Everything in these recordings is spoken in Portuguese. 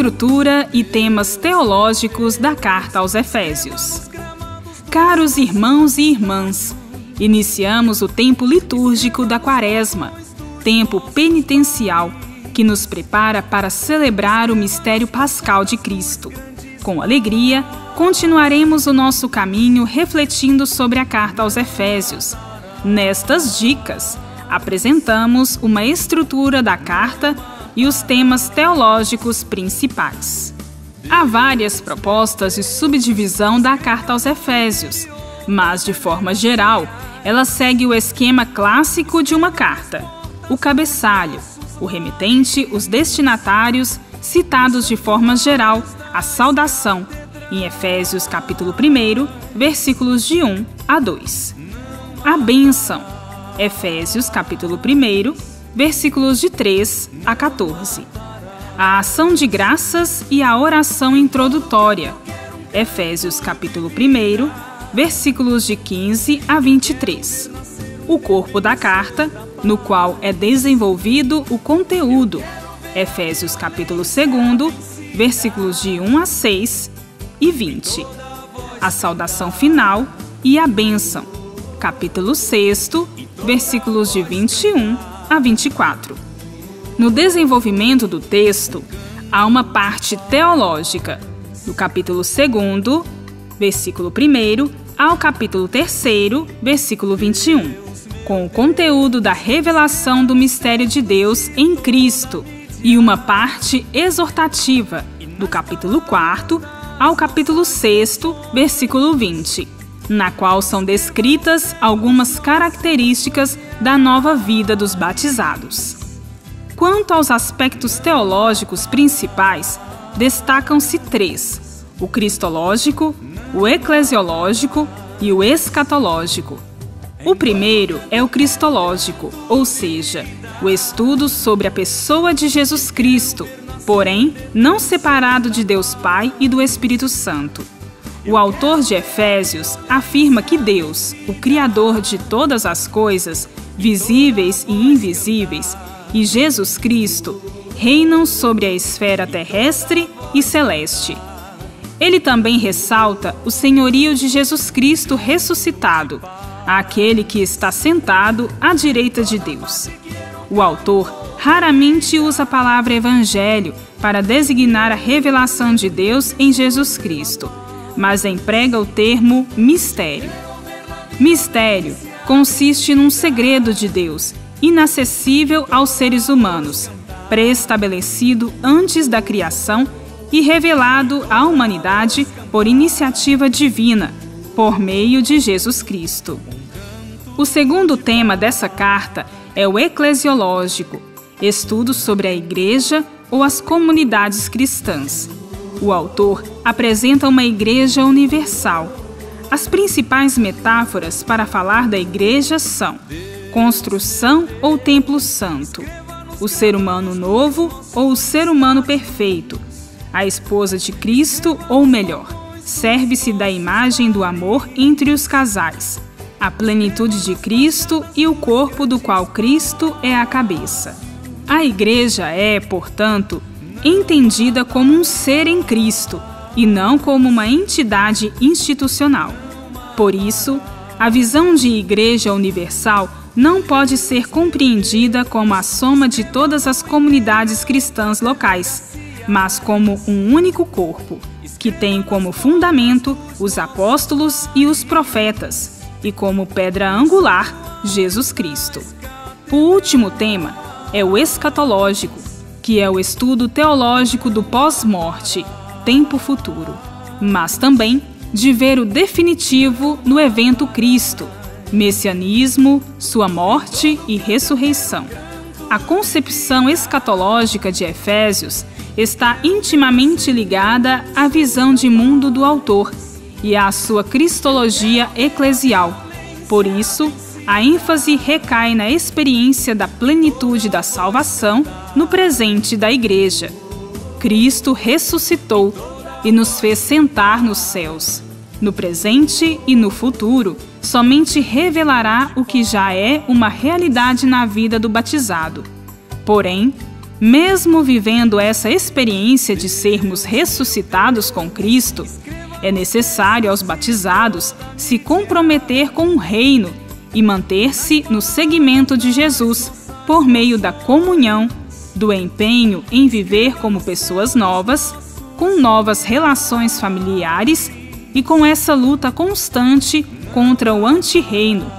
Estrutura e temas teológicos da Carta aos Efésios. Caros irmãos e irmãs, iniciamos o tempo litúrgico da Quaresma, tempo penitencial que nos prepara para celebrar o mistério pascal de Cristo. Com alegria, continuaremos o nosso caminho refletindo sobre a carta aos Efésios. Nestas dicas, apresentamos uma estrutura da carta e os temas teológicos principais. Há várias propostas de subdivisão da carta aos Efésios, mas, de forma geral, ela segue o esquema clássico de uma carta: o cabeçalho, o remetente, os destinatários, citados de forma geral, a saudação, em Efésios capítulo 1, versículos de 1 a 2. A bênção, Efésios capítulo 1, versículos de 3 a 14. A ação de graças e a oração introdutória, Efésios capítulo 1, versículos de 15 a 23. O corpo da carta, no qual é desenvolvido o conteúdo, Efésios capítulo 2, versículos de 1 a 6 e 20. A saudação final e a bênção, capítulo 6, versículos de 21 a 24. No desenvolvimento do texto, há uma parte teológica, do capítulo 2, versículo 1 ao capítulo 3, versículo 21, com o conteúdo da revelação do mistério de Deus em Cristo e uma parte exortativa, do capítulo 4 ao capítulo 6, versículo 20, na qual são descritas algumas características da nova vida dos batizados. Quanto aos aspectos teológicos principais, destacam-se três: o cristológico, o eclesiológico e o escatológico. O primeiro é o cristológico, ou seja, o estudo sobre a pessoa de Jesus Cristo, porém não separado de Deus Pai e do Espírito Santo. O autor de Efésios afirma que Deus, o Criador de todas as coisas, visíveis e invisíveis, e Jesus Cristo reinam sobre a esfera terrestre e celeste. Ele também ressalta o senhorio de Jesus Cristo ressuscitado, aquele que está sentado à direita de Deus. O autor raramente usa a palavra evangelho para designar a revelação de Deus em Jesus Cristo, mas emprega o termo mistério. Mistério consiste num segredo de Deus, inacessível aos seres humanos, pré-estabelecido antes da criação e revelado à humanidade por iniciativa divina, por meio de Jesus Cristo. O segundo tema dessa carta é o eclesiológico, estudo sobre a igreja ou as comunidades cristãs. O autor apresenta uma igreja universal. As principais metáforas para falar da igreja são construção ou templo santo, o ser humano novo ou o ser humano perfeito, a esposa de Cristo ou melhor, serve-se da imagem do amor entre os casais a plenitude de Cristo e o corpo do qual Cristo é a cabeça. A Igreja é, portanto, entendida como um ser em Cristo e não como uma entidade institucional. Por isso, a visão de Igreja Universal não pode ser compreendida como a soma de todas as comunidades cristãs locais, mas como um único corpo, que tem como fundamento os apóstolos e os profetas e como pedra angular, Jesus Cristo. O último tema é o escatológico, que é o estudo teológico do pós-morte, tempo futuro, mas também de ver o definitivo no evento Cristo, messianismo, sua morte e ressurreição. A concepção escatológica de Efésios está intimamente ligada à visão de mundo do autor e à sua cristologia eclesial. Por isso, a ênfase recai na experiência da plenitude da salvação no presente da Igreja. Cristo ressuscitou e nos fez sentar nos céus. No presente e no futuro, somente revelará o que já é uma realidade na vida do batizado. Porém, Mesmo vivendo essa experiência de sermos ressuscitados com Cristo, é necessário aos batizados se comprometer com o reino e manter-se no seguimento de Jesus por meio da comunhão, do empenho em viver como pessoas novas, com novas relações familiares e com essa luta constante contra o antirreino.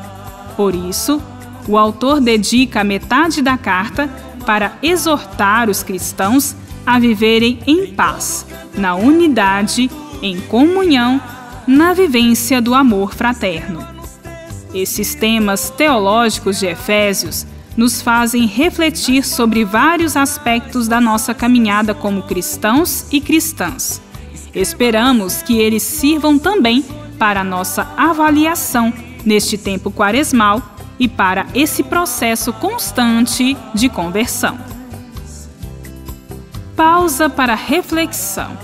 Por isso, o autor dedica a metade da carta para exortar os cristãos a viverem em paz, na unidade, em comunhão, na vivência do amor fraterno. Esses temas teológicos de Efésios nos fazem refletir sobre vários aspectos da nossa caminhada como cristãos e cristãs. Esperamos que eles sirvam também para nossa avaliação neste tempo quaresmal e para esse processo constante de conversão. Pausa para reflexão.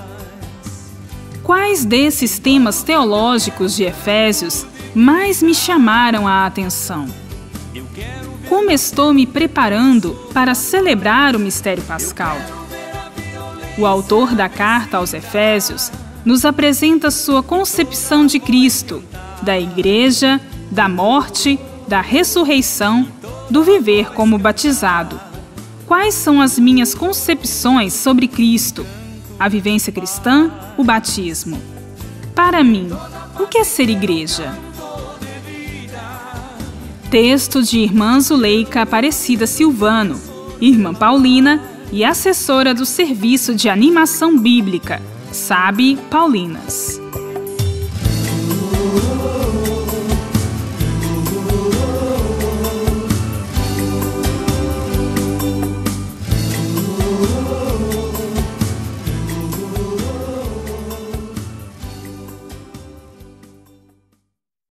Quais desses temas teológicos de Efésios mais me chamaram a atenção? Como estou me preparando para celebrar o mistério pascal? O autor da carta aos Efésios nos apresenta sua concepção de Cristo, da Igreja, da morte da ressurreição, do viver como batizado. Quais são as minhas concepções sobre Cristo, a vivência cristã, o batismo? Para mim, o que é ser igreja? Texto de Irmã Zuleika Aparecida Silvano, irmã Paulina e assessora do Serviço de Animação Bíblica, Sabe Paulinas.